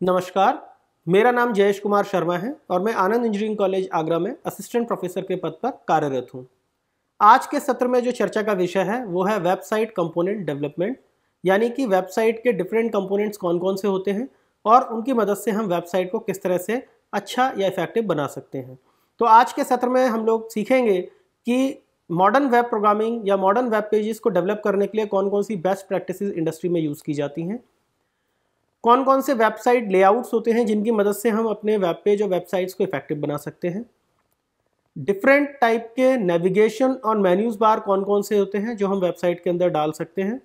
नमस्कार, मेरा नाम जयेश कुमार शर्मा है और मैं आनंद इंजीनियरिंग कॉलेज आगरा में असिस्टेंट प्रोफेसर के पद पर कार्यरत हूँ। आज के सत्र में जो चर्चा का विषय है, वो है वेबसाइट कंपोनेंट डेवलपमेंट, यानी कि वेबसाइट के डिफरेंट कंपोनेंट्स कौन कौन से होते हैं और उनकी मदद से हम वेबसाइट को किस तरह से अच्छा या इफ़ेक्टिव बना सकते हैं। तो आज के सत्र में हम लोग सीखेंगे कि मॉडर्न वेब प्रोग्रामिंग या मॉडर्न वेब पेजेस को डेवलप करने के लिए कौन कौन सी बेस्ट प्रैक्टिस इंडस्ट्री में यूज़ की जाती हैं कौन कौन से वेबसाइट लेआउट्स होते हैं जिनकी मदद से हम अपने वेब पेज और वेबसाइट्स को इफ़ेक्टिव बना सकते हैं? डिफरेंट टाइप के नेविगेशन और मेन्यूज़ बार कौन कौन से होते हैं जो हम वेबसाइट के अंदर डाल सकते हैं?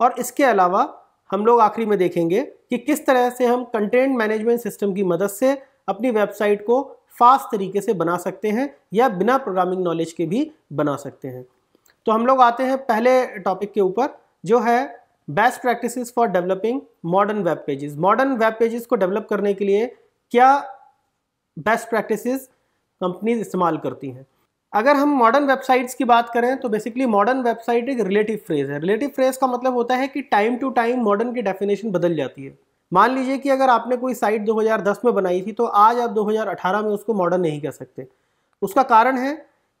और इसके अलावा हम लोग आखिरी में देखेंगे कि किस तरह से हम कंटेंट मैनेजमेंट सिस्टम की मदद से अपनी वेबसाइट को फास्ट तरीके से बना सकते हैं या बिना प्रोग्रामिंग नॉलेज के भी बना सकते हैं। तो हम लोग आते हैं पहले टॉपिक के ऊपर, जो है best practices for developing modern web pages modern web pages को डेवलप करने के लिए क्या बेस्ट प्रैक्टिसेस कंपनीज़ इस्तेमाल करती हैं? अगर हम मॉडर्न वेबसाइट्स की बात करें तो बेसिकली मॉडर्न वेबसाइट एक रिलेटिव फ्रेज है। रिलेटिव फ्रेज का मतलब होता है कि टाइम टू टाइम मॉडर्न की डेफिनेशन बदल जाती है। मान लीजिए कि अगर आपने कोई साइट 2010 में बनाई थी तो आज आप 2018 में उसको मॉडर्न नहीं कह सकते। उसका कारण है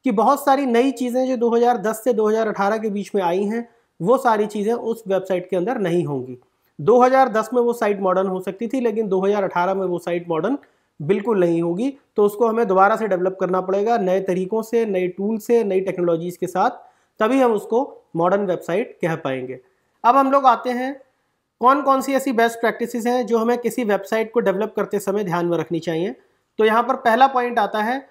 कि बहुत सारी नई चीज़ें जो 2010 से 2018 के बीच में आई हैं, वो सारी चीज़ें उस वेबसाइट के अंदर नहीं होंगी। 2010 में वो साइट मॉडर्न हो सकती थी, लेकिन 2018 में वो साइट मॉडर्न बिल्कुल नहीं होगी। तो उसको हमें दोबारा से डेवलप करना पड़ेगा, नए तरीकों से, नए टूल से, नई टेक्नोलॉजीज़ के साथ, तभी हम उसको मॉडर्न वेबसाइट कह पाएँगे। अब हम लोग आते हैं कौन कौन सी ऐसी बेस्ट प्रैक्टिसेस हैं जो हमें किसी वेबसाइट को डेवलप करते समय ध्यान में रखनी चाहिए? तो यहाँ पर पहला पॉइंट आता है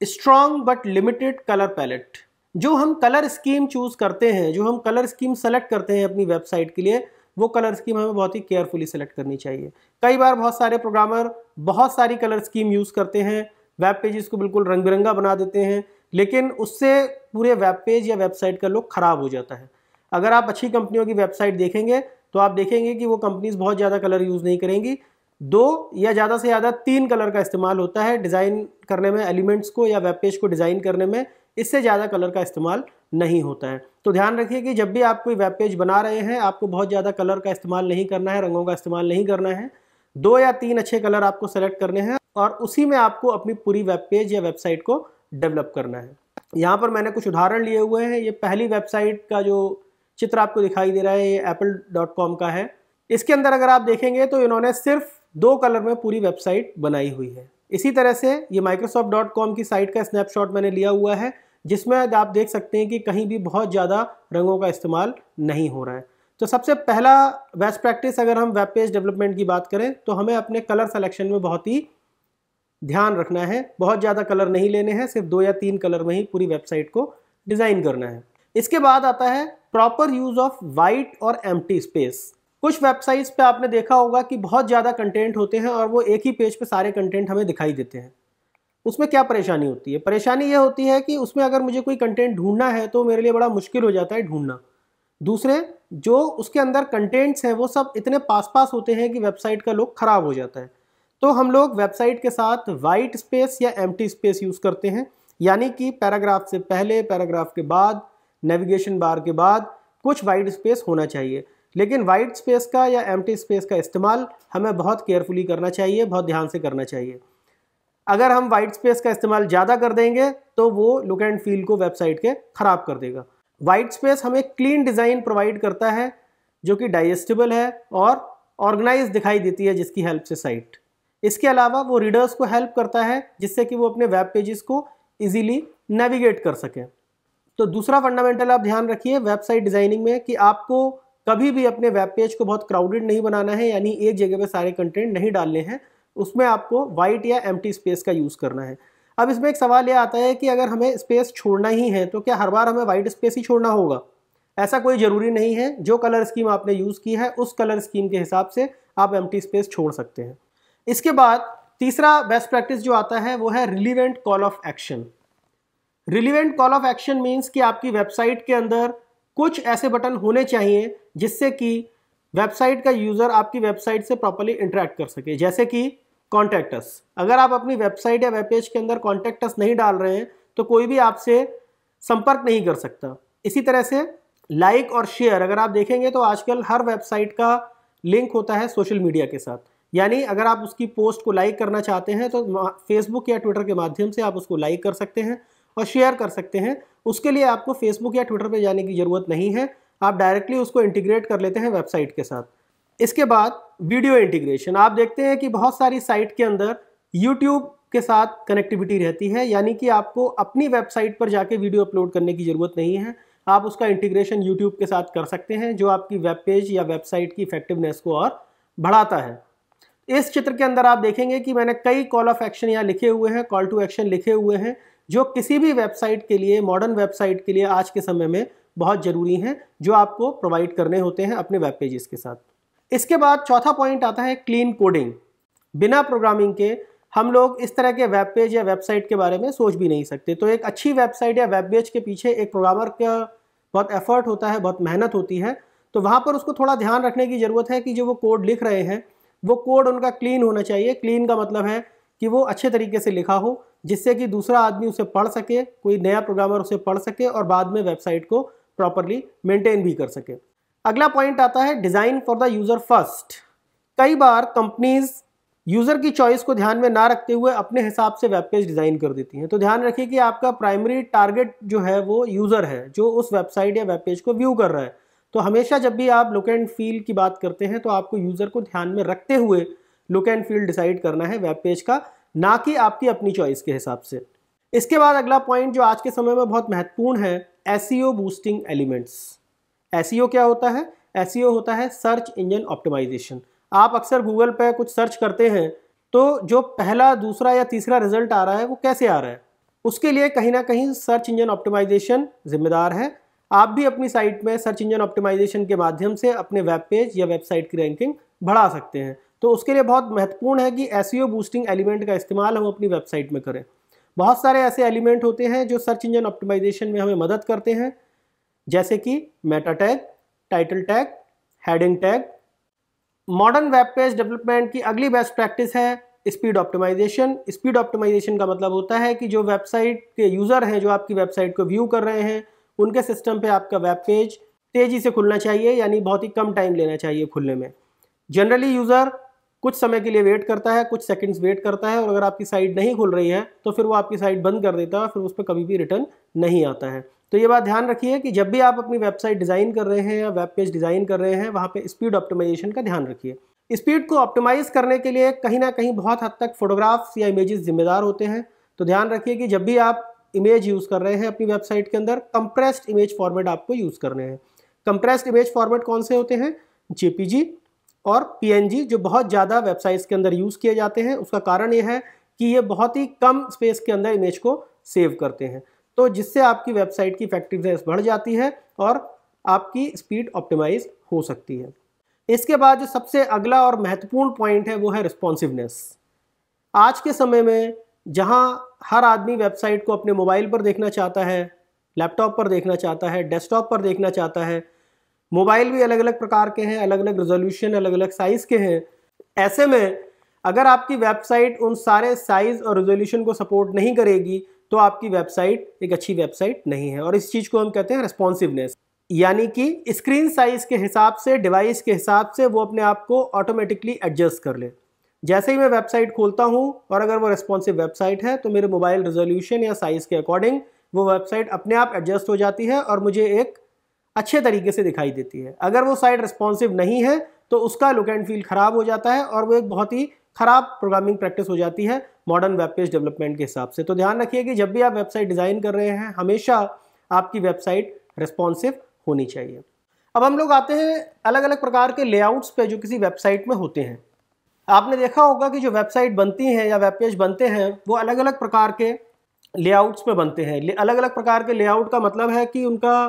strong but limited colour palette जो हम कलर स्कीम चूज़ करते हैं, जो हम कलर स्कीम सेलेक्ट करते हैं अपनी वेबसाइट के लिए वो कलर स्कीम हमें बहुत ही केयरफुली सेलेक्ट करनी चाहिए। कई बार बहुत सारे प्रोग्रामर बहुत सारी कलर स्कीम यूज़ करते हैं वेब पेजेस को बिल्कुल रंग बिरंगा बना देते हैं, लेकिन उससे पूरे वेब पेज या वेबसाइट का लुक ख़राब हो जाता है। अगर आप अच्छी कंपनियों की वेबसाइट देखेंगे तो आप देखेंगे कि वो कंपनीज़ बहुत ज़्यादा कलर यूज़ नहीं करेंगी। दो या ज़्यादा से ज़्यादा तीन कलर का इस्तेमाल होता है डिज़ाइन करने में एलिमेंट्स को या वेब पेज को डिज़ाइन करने में, इससे ज़्यादा कलर का इस्तेमाल नहीं होता है। तो ध्यान रखिए कि जब भी आप कोई वेब पेज बना रहे हैं, आपको बहुत ज़्यादा कलर का इस्तेमाल नहीं करना है, रंगों का इस्तेमाल नहीं करना है। दो या तीन अच्छे कलर आपको सेलेक्ट करने हैं और उसी में आपको अपनी पूरी वेब पेज या वेबसाइट को डेवलप करना है। यहाँ पर मैंने कुछ उदाहरण लिए हुए हैं। ये पहली वेबसाइट का जो चित्र आपको दिखाई दे रहा है, ये एप्पल डॉट कॉम का है। इसके अंदर अगर आप देखेंगे तो इन्होंने सिर्फ़ दो कलर में पूरी वेबसाइट बनाई हुई है। इसी तरह से ये माइक्रोसॉफ्ट डॉट कॉम की साइट का स्नैपशॉट मैंने लिया हुआ है। जिसमें आप देख सकते हैं कि कहीं भी बहुत ज़्यादा रंगों का इस्तेमाल नहीं हो रहा है। तो सबसे पहला बेस्ट प्रैक्टिस अगर हम वेब पेज डेवलपमेंट की बात करें तो हमें अपने कलर सेलेक्शन में बहुत ही ध्यान रखना है। बहुत ज़्यादा कलर नहीं लेने हैं, सिर्फ़ दो या तीन कलर में ही पूरी वेबसाइट को डिज़ाइन करना है। इसके बाद आता है प्रॉपर यूज़ ऑफ़ वाइट और एम स्पेस कुछ वेबसाइट्स पे आपने देखा होगा कि बहुत ज़्यादा कंटेंट होते हैं और वो एक ही पेज पे सारे कंटेंट हमें दिखाई देते हैं। उसमें क्या परेशानी होती है? परेशानी ये होती है कि उसमें अगर मुझे कोई कंटेंट ढूंढना है तो मेरे लिए बड़ा मुश्किल हो जाता है ढूंढना। दूसरे, जो उसके अंदर कंटेंट्स हैं, वो सब इतने पास पास होते हैं कि वेबसाइट का लुक ख़राब हो जाता है। तो हम लोग वेबसाइट के साथ वाइट स्पेस या एम स्पेस यूज़ करते हैं। यानी कि पैराग्राफ से पहले पैराग्राफ के बाद नेविगेशन बार के बाद कुछ वाइट स्पेस होना चाहिए। लेकिन वाइट स्पेस का या एम स्पेस का इस्तेमाल हमें बहुत केयरफुली करना चाहिए, बहुत ध्यान से करना चाहिए। अगर हम वाइट स्पेस का इस्तेमाल ज़्यादा कर देंगे तो वो लुक एंड फील को वेबसाइट के ख़राब कर देगा। वाइट स्पेस हमें क्लीन डिज़ाइन प्रोवाइड करता है, जो कि डाइजेस्टेबल है और ऑर्गेनाइज दिखाई देती है जिसकी हेल्प से साइट इसके अलावा वो रीडर्स को हेल्प करता है, जिससे कि वो अपने वेब पेजेस को इजीली नेविगेट कर सकें। तो दूसरा फंडामेंटल आप ध्यान रखिए वेबसाइट डिज़ाइनिंग में कि आपको कभी भी अपने वेब पेज को बहुत क्राउडेड नहीं बनाना है, यानी एक जगह पे सारे कंटेंट नहीं डालने हैं। उसमें आपको वाइट या एम स्पेस का यूज़ करना है। अब इसमें एक सवाल यह आता है कि अगर हमें स्पेस छोड़ना ही है तो क्या हर बार हमें वाइट स्पेस ही छोड़ना होगा? ऐसा कोई ज़रूरी नहीं है। जो कलर स्कीम आपने यूज़ की है, उस कलर स्कीम के हिसाब से आप एम स्पेस छोड़ सकते हैं। इसके बाद तीसरा बेस्ट प्रैक्टिस जो आता है, वो है relevant call of action relevant call of action means कि आपकी वेबसाइट के अंदर कुछ ऐसे बटन होने चाहिए, जिससे कि वेबसाइट का यूज़र आपकी वेबसाइट से प्रॉपरली इंटरेक्ट कर सके। जैसे कि कॉन्टैक्टस अगर आप अपनी वेबसाइट या वेब पेज के अंदर कॉन्टैक्टस नहीं डाल रहे हैं तो कोई भी आपसे संपर्क नहीं कर सकता। इसी तरह से लाइक और शेयर, अगर आप देखेंगे तो आजकल हर वेबसाइट का लिंक होता है सोशल मीडिया के साथ। यानी अगर आप उसकी पोस्ट को लाइक करना चाहते हैं तो फेसबुक या ट्विटर के माध्यम से आप उसको लाइक कर सकते हैं और शेयर कर सकते हैं। उसके लिए आपको फेसबुक या ट्विटर पर जाने की ज़रूरत नहीं है। आप डायरेक्टली उसको इंटीग्रेट कर लेते हैं वेबसाइट के साथ। इसके बाद वीडियो इंटीग्रेशन आप देखते हैं कि बहुत सारी साइट के अंदर यूट्यूब के साथ कनेक्टिविटी रहती है, यानी कि आपको अपनी वेबसाइट पर जाके वीडियो अपलोड करने की ज़रूरत नहीं है। आप उसका इंटीग्रेशन यूट्यूब के साथ कर सकते हैं, जो आपकी वेब पेज या वेबसाइट की इफेक्टिवनेस को और बढ़ाता है। इस चित्र के अंदर आप देखेंगे कि मैंने कई कॉल ऑफ़ एक्शन यहाँ लिखे हुए हैं कॉल टू एक्शन लिखे हुए हैं, जो किसी भी वेबसाइट के लिए मॉडर्न वेबसाइट के लिए आज के समय में बहुत ज़रूरी हैं, जो आपको प्रोवाइड करने होते हैं अपने वेब पेजेस के साथ। इसके बाद चौथा पॉइंट आता है क्लीन कोडिंग बिना प्रोग्रामिंग के हम लोग इस तरह के वेब पेज या वेबसाइट के बारे में सोच भी नहीं सकते। तो एक अच्छी वेबसाइट या वेब पेज के पीछे एक प्रोग्रामर का बहुत एफर्ट होता है, बहुत मेहनत होती है तो वहाँ पर उसको थोड़ा ध्यान रखने की ज़रूरत है कि जो वो कोड लिख रहे हैं, वो कोड उनका क्लीन होना चाहिए। क्लीन का मतलब है कि वो अच्छे तरीके से लिखा हो, जिससे कि दूसरा आदमी उसे पढ़ सके, कोई नया प्रोग्रामर उसे पढ़ सके और बाद में वेबसाइट को प्रॉपरली मेंटेन भी कर सके। अगला पॉइंट आता है design for the user first कई बार कंपनीज़ यूज़र की चॉइस को ध्यान में ना रखते हुए अपने हिसाब से वेब पेज डिज़ाइन कर देती हैं। तो ध्यान रखिए कि आपका प्राइमरी टारगेट जो है वो यूज़र है, जो उस वेबसाइट या वेब पेज को व्यू कर रहा है। तो हमेशा जब भी आप लुक एंड फील की बात करते हैं तो आपको यूज़र को ध्यान में रखते हुए लुक एंड फील डिसाइड करना है वेब पेज का, ना कि आपकी अपनी चॉइस के हिसाब से। इसके बाद अगला पॉइंट जो आज के समय में बहुत महत्वपूर्ण है एस बूस्टिंग एलिमेंट्स एस क्या होता है? एस होता है सर्च इंजन ऑप्टिमाइजेशन आप अक्सर गूगल पर कुछ सर्च करते हैं तो जो पहला, दूसरा या तीसरा रिज़ल्ट आ रहा है, वो कैसे आ रहा है? उसके लिए कहीं ना कहीं सर्च इंजन ऑप्टिमाइजेशन जिम्मेदार है। आप भी अपनी साइट में सर्च इंजन ऑप्टिमाइजेशन के माध्यम से अपने वेब पेज या वेबसाइट की रैंकिंग बढ़ा सकते हैं। तो उसके लिए बहुत महत्वपूर्ण है कि एस बूस्टिंग एलिमेंट का इस्तेमाल हम अपनी वेबसाइट में करें। बहुत सारे ऐसे एलिमेंट होते हैं जो सर्च इंजन ऑप्टिमाइजेशन में हमें मदद करते हैं। जैसे कि meta tag title tag heading tag modern web page development की अगली बेस्ट प्रैक्टिस है स्पीड ऑप्टिमाइजेशन स्पीड ऑप्टिमाइजेशन का मतलब होता है कि जो वेबसाइट के यूज़र हैं, जो आपकी वेबसाइट को व्यू कर रहे हैं, उनके सिस्टम पे आपका वेब पेज तेज़ी से खुलना चाहिए, यानी बहुत ही कम टाइम लेना चाहिए खुलने में। जनरली यूज़र कुछ समय के लिए वेट करता है, कुछ सेकंड्स वेट करता है, और अगर आपकी साइट नहीं खुल रही है तो फिर वो आपकी साइट बंद कर देता है, फिर उस पर कभी भी रिटर्न नहीं आता है। तो ये बात ध्यान रखिए कि जब भी आप अपनी वेबसाइट डिज़ाइन कर रहे हैं या वेब पेज डिज़ाइन कर रहे हैं, वहाँ पे स्पीड ऑप्टिमाइजेशन का ध्यान रखिए। स्पीड को ऑप्टिमाइज करने के लिए कहीं ना कहीं बहुत हद तक फोटोग्राफ्स या इमेजेस जिम्मेदार होते हैं। तो ध्यान रखिए कि जब भी आप इमेज यूज़ कर रहे हैं अपनी वेबसाइट के अंदर, कंप्रेस्ड इमेज फॉर्मेट आपको यूज़ करने हैं। कंप्रेस्ड इमेज फॉर्मेट कौन से होते हैं? जेपीजी और पीएनजी, जो बहुत ज़्यादा वेबसाइट्स के अंदर यूज़ किए जाते हैं। उसका कारण यह है कि ये बहुत ही कम स्पेस के अंदर इमेज को सेव करते हैं। तो जिससे आपकी वेबसाइट की इफेक्टिवनेस बढ़ जाती है और आपकी स्पीड ऑप्टिमाइज हो सकती है। इसके बाद जो सबसे अगला और महत्वपूर्ण पॉइंट है वो है रिस्पॉन्सिवनेस आज के समय में जहाँ हर आदमी वेबसाइट को अपने मोबाइल पर देखना चाहता है, लैपटॉप पर देखना चाहता है डेस्कटॉप पर देखना चाहता है, मोबाइल भी अलग अलग प्रकार के हैं अलग अलग रेजोल्यूशन अलग अलग साइज़ के हैं, ऐसे में अगर आपकी वेबसाइट उन सारे साइज़ और रेजोल्यूशन को सपोर्ट नहीं करेगी तो आपकी वेबसाइट एक अच्छी वेबसाइट नहीं है। और इस चीज़ को हम कहते हैं रिस्पॉन्सिवनेस यानी कि स्क्रीन साइज़ के हिसाब से डिवाइस के हिसाब से वो अपने आप को ऑटोमेटिकली एडजस्ट कर ले। जैसे ही मैं वेबसाइट खोलता हूँ और अगर वो रिस्पॉन्सिव वेबसाइट है तो मेरे मोबाइल रेजोल्यूशन या साइज़ के अकॉर्डिंग वो वेबसाइट अपने आप एडजस्ट हो जाती है और मुझे एक अच्छे तरीके से दिखाई देती है। अगर वो साइट रिस्पॉन्सिव नहीं है तो उसका लुक एंड फील ख़राब हो जाता है और वो एक बहुत ही ख़राब प्रोग्रामिंग प्रैक्टिस हो जाती है मॉडर्न वेब पेज डेवलपमेंट के हिसाब से। तो ध्यान रखिए कि जब भी आप वेबसाइट डिज़ाइन कर रहे हैं, हमेशा आपकी वेबसाइट रिस्पॉन्सिव होनी चाहिए। अब हम लोग आते हैं अलग अलग प्रकार के लेआउट्स पे जो किसी वेबसाइट में होते हैं। आपने देखा होगा कि जो वेबसाइट बनती हैं या वेब पेज बनते हैं, वो अलग अलग प्रकार के लेआउट्स में बनते हैं। अलग अलग प्रकार के लेआउट का मतलब है कि उनका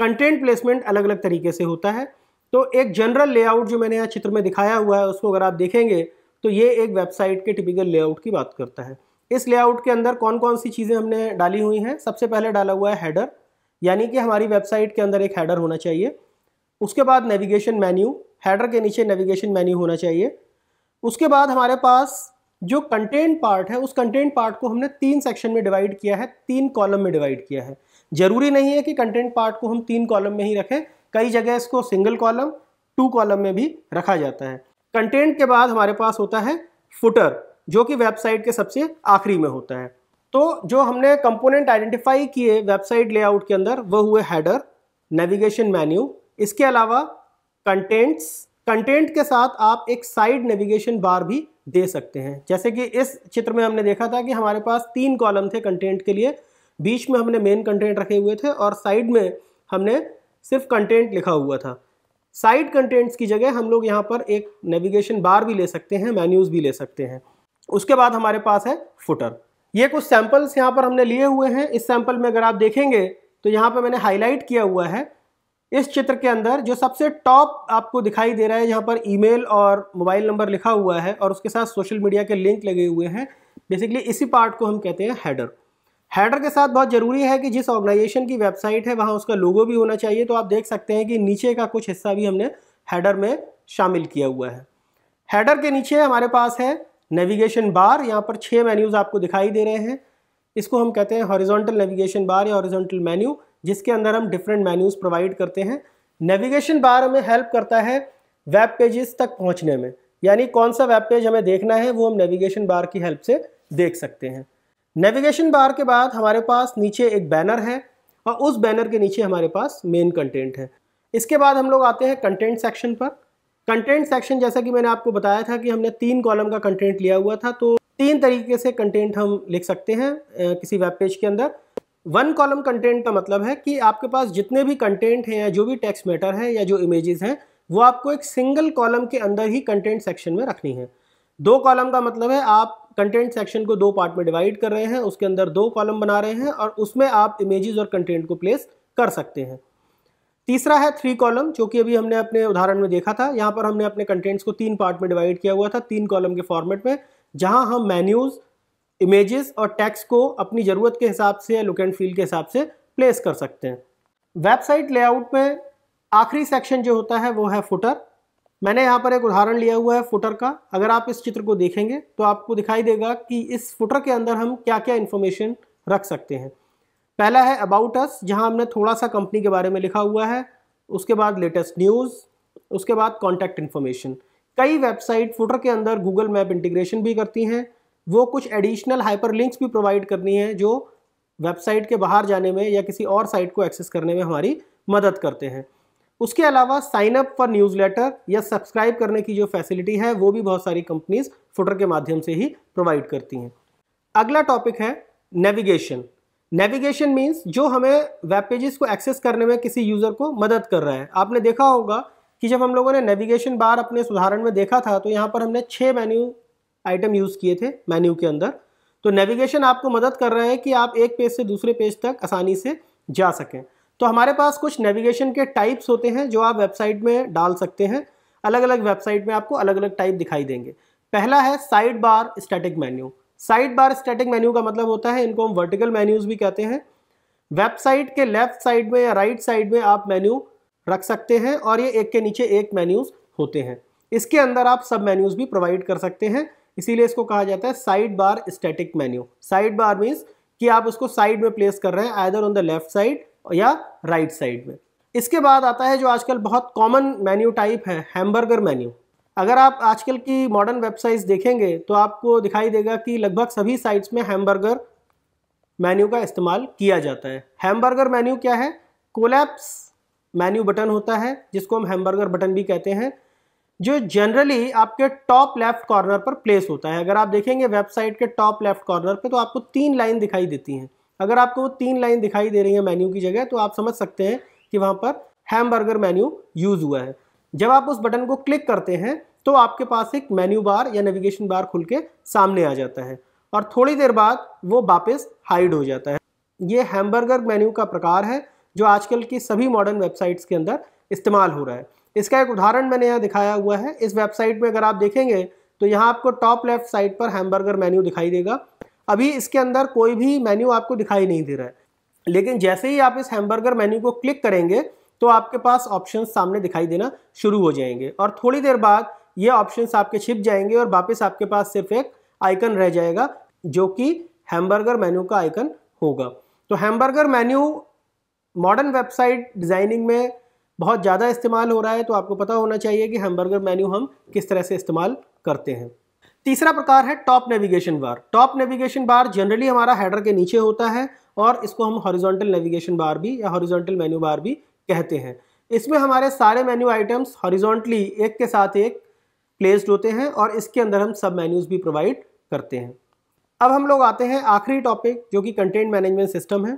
कंटेंट प्लेसमेंट अलग अलग तरीके से होता है। तो एक जनरल लेआउट जो मैंने यहाँ चित्र में दिखाया हुआ है, उसको अगर आप देखेंगे तो ये एक वेबसाइट के टिपिकल लेआउट की बात करता है। इस लेआउट के अंदर कौन कौन सी चीज़ें हमने डाली हुई हैं? सबसे पहले डाला हुआ है हेडर यानी कि हमारी वेबसाइट के अंदर एक हेडर होना चाहिए। उसके बाद नेविगेशन मेन्यू हेडर के नीचे नेविगेशन मेन्यू होना चाहिए। उसके बाद हमारे पास जो कंटेंट पार्ट है, उस कंटेंट पार्ट को हमने तीन सेक्शन में डिवाइड किया है, तीन कॉलम में डिवाइड किया है। ज़रूरी नहीं है कि कंटेंट पार्ट को हम तीन कॉलम में ही रखें, कई जगह इसको सिंगल कॉलम टू कॉलम में भी रखा जाता है। कंटेंट के बाद हमारे पास होता है फुटर जो कि वेबसाइट के सबसे आखिरी में होता है। तो जो हमने कंपोनेंट आइडेंटिफाई किए वेबसाइट लेआउट के अंदर, वो हुए हेडर नेविगेशन मेन्यू इसके अलावा कंटेंट्स कंटेंट के साथ आप एक साइड नेविगेशन बार भी दे सकते हैं। जैसे कि इस चित्र में हमने देखा था कि हमारे पास तीन कॉलम थे कंटेंट के लिए। बीच में हमने मेन कंटेंट रखे हुए थे और साइड में हमने सिर्फ़ कंटेंट लिखा हुआ था। साइड कंटेंट्स की जगह हम लोग यहाँ पर एक नेविगेशन बार भी ले सकते हैं मेन्यूज़ भी ले सकते हैं। उसके बाद हमारे पास है फुटर ये कुछ सैंपल्स यहाँ पर हमने लिए हुए हैं। इस सैंपल में अगर आप देखेंगे तो यहाँ पर मैंने हाईलाइट किया हुआ है। इस चित्र के अंदर जो सबसे टॉप आपको दिखाई दे रहा है, यहाँ पर ईमेल और मोबाइल नंबर लिखा हुआ है और उसके साथ सोशल मीडिया के लिंक लगे हुए हैं। बेसिकली इसी पार्ट को हम कहते हैं हेडर हेडर के साथ बहुत ज़रूरी है कि जिस ऑर्गेनाइजेशन की वेबसाइट है, वहाँ उसका लोगो भी होना चाहिए। तो आप देख सकते हैं कि नीचे का कुछ हिस्सा भी हमने हेडर में शामिल किया हुआ है। हेडर के नीचे हमारे पास है नेविगेशन बार। यहाँ पर छः मेन्यूज़ आपको दिखाई दे रहे हैं। इसको हम कहते हैं हॉरिजॉन्टल नेविगेशन बार या हॉरिजॉन्टल मेन्यू, जिसके अंदर हम डिफरेंट मेन्यूज़ प्रोवाइड करते हैं। नेविगेशन बार हमें हेल्प करता है वेब पेजेस तक पहुँचने में। यानी कौन सा वेब पेज हमें देखना है, वो हम नेविगेशन बार की हेल्प से देख सकते हैं। नेविगेशन बार के बाद हमारे पास नीचे एक बैनर है और उस बैनर के नीचे हमारे पास मेन कंटेंट है। इसके बाद हम लोग आते हैं कंटेंट सेक्शन पर। कंटेंट सेक्शन जैसा कि मैंने आपको बताया था कि हमने तीन कॉलम का कंटेंट लिया हुआ था तो तीन तरीके से कंटेंट हम लिख सकते हैं किसी वेब पेज के अंदर। वन कॉलम कंटेंट का मतलब है कि आपके पास जितने भी कंटेंट हैं या जो भी टेक्स्ट मैटर है या जो इमेजेस हैं, वो आपको एक सिंगल कॉलम के अंदर ही कंटेंट सेक्शन में रखनी है। दो कॉलम का मतलब है आप कंटेंट सेक्शन को दो पार्ट में डिवाइड कर रहे हैं, उसके अंदर दो कॉलम बना रहे हैं और उसमें आप इमेजेस और कंटेंट को प्लेस कर सकते हैं। तीसरा है थ्री कॉलम जो कि अभी हमने अपने उदाहरण में देखा था। यहाँ पर हमने अपने कंटेंट्स को तीन पार्ट में डिवाइड किया हुआ था, तीन कॉलम के फॉर्मेट में, जहाँ हम मेन्यूज़ इमेजेस और टेक्स्ट को अपनी ज़रूरत के हिसाब से या लुक एंड फील के हिसाब से प्लेस कर सकते हैं। वेबसाइट लेआउट में आखिरी सेक्शन जो होता है, वो है फुटर मैंने यहाँ पर एक उदाहरण लिया हुआ है फुटर का। अगर आप इस चित्र को देखेंगे तो आपको दिखाई देगा कि इस फुटर के अंदर हम क्या क्या इन्फॉर्मेशन रख सकते हैं। पहला है अबाउट अस जहाँ हमने थोड़ा सा कंपनी के बारे में लिखा हुआ है। उसके बाद लेटेस्ट न्यूज़ उसके बाद कॉन्टैक्ट इन्फॉर्मेशन कई वेबसाइट फुटर के अंदर गूगल मैप इंटीग्रेशन भी करती हैं। वो कुछ एडिशनल हाइपर भी प्रोवाइड करनी है जो वेबसाइट के बाहर जाने में या किसी और साइट को एक्सेस करने में हमारी मदद करते हैं। उसके अलावा साइन अप फॉर न्यूज़लेटर या सब्सक्राइब करने की जो फैसिलिटी है, वो भी बहुत सारी कंपनीज़ फुटर के माध्यम से ही प्रोवाइड करती हैं। अगला टॉपिक है नेविगेशन नेविगेशन मीन्स जो हमें वेब पेजेस को एक्सेस करने में किसी यूज़र को मदद कर रहा है। आपने देखा होगा कि जब हम लोगों ने नेविगेशन बार अपने उदाहरण में देखा था तो यहाँ पर हमने छः मेन्यू आइटम यूज़ किए थे मेन्यू के अंदर। तो नेविगेशन आपको मदद कर रहा है कि आप एक पेज से दूसरे पेज तक आसानी से जा सकें। तो हमारे पास कुछ नेविगेशन के टाइप्स होते हैं जो आप वेबसाइट में डाल सकते हैं। अलग अलग वेबसाइट में आपको अलग अलग टाइप दिखाई देंगे। पहला है side bar static menu side bar static menu का मतलब होता है इनको हम वर्टिकल मेन्यूज भी कहते हैं। वेबसाइट के लेफ़्ट साइड में या राइट साइड में आप मेन्यू रख सकते हैं और ये एक के नीचे एक मेन्यूज होते हैं। इसके अंदर आप सब मेन्यूज भी प्रोवाइड कर सकते हैं। इसीलिए इसको कहा जाता है side bar static menu side bar means कि आप उसको साइड में प्लेस कर रहे हैं either on the left side या राइट साइड में। इसके बाद आता है जो आजकल बहुत कॉमन मेन्यू टाइप है हैमबर्गर मेन्यू अगर आप आजकल की मॉडर्न वेबसाइट्स देखेंगे तो आपको दिखाई देगा कि लगभग सभी साइट्स में हैमबर्गर मेन्यू का इस्तेमाल किया जाता है। हैमबर्गर मेन्यू क्या है? कोलैप्स मेन्यू बटन होता है, जिसको हम हैमबर्गर बटन भी कहते हैं, जो जनरली आपके टॉप लेफ़्ट कॉर्नर पर प्लेस होता है। अगर आप देखेंगे वेबसाइट के टॉप लेफ़्ट कॉर्नर पे तो आपको तीन लाइन दिखाई देती हैं। अगर आपको वो तीन लाइन दिखाई दे रही है मेन्यू की जगह तो आप समझ सकते हैं कि वहाँ पर हैमबर्गर मेन्यू यूज़ हुआ है। जब आप उस बटन को क्लिक करते हैं तो आपके पास एक मेन्यू बार या नेविगेशन बार खुल के सामने आ जाता है और थोड़ी देर बाद वो वापस हाइड हो जाता है। ये हैमबर्गर मेन्यू का प्रकार है, जो आजकल की सभी मॉडर्न वेबसाइट्स के अंदर इस्तेमाल हो रहा है। इसका एक उदाहरण मैंने यहाँ दिखाया हुआ है। इस वेबसाइट में अगर आप देखेंगे तो यहाँ आपको टॉप लेफ़्ट साइड पर हैमबर्गर मेन्यू दिखाई देगा। अभी इसके अंदर कोई भी मेन्यू आपको दिखाई नहीं दे रहा है। लेकिन जैसे ही आप इस हैमबर्गर मेन्यू को क्लिक करेंगे तो आपके पास ऑप्शन सामने दिखाई देना शुरू हो जाएँगे। और थोड़ी देर बाद ये ऑप्शन आपके छिप जाएँगे और वापस आपके पास सिर्फ़ एक आइकन रह जाएगा, जो कि हैमबर्गर मेन्यू का आइकन होगा। तो hamburger menu modern website designing में बहुत ज़्यादा इस्तेमाल हो रहा है तो आपको पता होना चाहिए कि हैमबर्गर मेन्यू हम किस तरह से इस्तेमाल करते हैं। तीसरा प्रकार है top navigation bar. Top navigation bar generally हमारा हेडर के नीचे होता है और इसको हम हॉरिजॉन्टल नेविगेशन बार भी या हॉरिजॉन्टल मेन्यू बार भी कहते हैं। इसमें हमारे सारे मेन्यू आइटम्स हॉरिजॉन्टली एक के साथ एक प्लेस्ड होते हैं और इसके अंदर हम सब मेन्यूज भी प्रोवाइड करते हैं। अब हम लोग आते हैं आखिरी टॉपिक जो कि कंटेंट मैनेजमेंट सिस्टम है।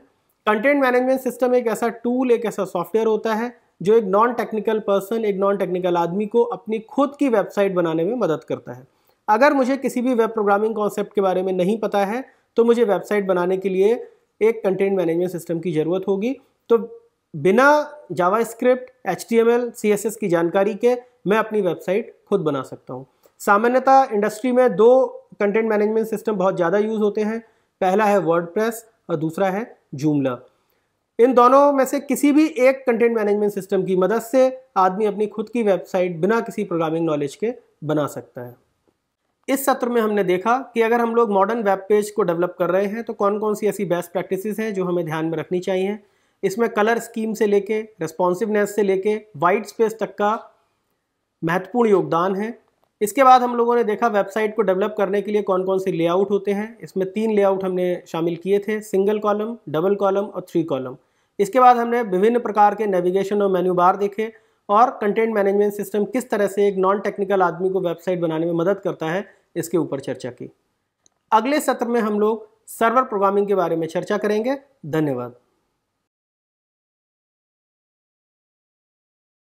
कंटेंट मैनेजमेंट सिस्टम एक ऐसा टूल एक ऐसा सॉफ्टवेयर होता है, जो एक नॉन टेक्निकल पर्सन एक नॉन टेक्निकल आदमी को अपनी खुद की वेबसाइट बनाने में मदद करता है। अगर मुझे किसी भी वेब प्रोग्रामिंग कॉन्सेप्ट के बारे में नहीं पता है तो मुझे वेबसाइट बनाने के लिए एक कंटेंट मैनेजमेंट सिस्टम की ज़रूरत होगी। तो बिना जावा स्क्रिप्ट एच टी की जानकारी के मैं अपनी वेबसाइट खुद बना सकता हूँ। सामान्यतः इंडस्ट्री में दो कंटेंट मैनेजमेंट सिस्टम बहुत ज़्यादा यूज़ होते हैं। पहला है वर्ड और दूसरा है जूमला इन दोनों में से किसी भी एक कंटेंट मैनेजमेंट सिस्टम की मदद से आदमी अपनी खुद की वेबसाइट बिना किसी प्रोग्रामिंग नॉलेज के बना सकता है। इस सत्र में हमने देखा कि अगर हम लोग मॉडर्न वेब पेज को डेवलप कर रहे हैं तो कौन कौन सी ऐसी बेस्ट प्रैक्टिसेस हैं जो हमें ध्यान में रखनी चाहिए? इसमें कलर स्कीम से लेके रेस्पॉन्सिवनेस से लेके वाइट स्पेस तक का महत्वपूर्ण योगदान है। इसके बाद हम लोगों ने देखा वेबसाइट को डेवलप करने के लिए कौन कौन से लेआउट होते हैं। इसमें तीन लेआउट हमने शामिल किए थे सिंगल कॉलम डबल कॉलम और थ्री कॉलम इसके बाद हमने विभिन्न प्रकार के नेविगेशन और मेन्यू बार देखे और कंटेंट मैनेजमेंट सिस्टम किस तरह से एक नॉन टेक्निकल आदमी को वेबसाइट बनाने में मदद करता है इसके ऊपर चर्चा की। अगले सत्र में हम लोग सर्वर प्रोग्रामिंग के बारे में चर्चा करेंगे। धन्यवाद।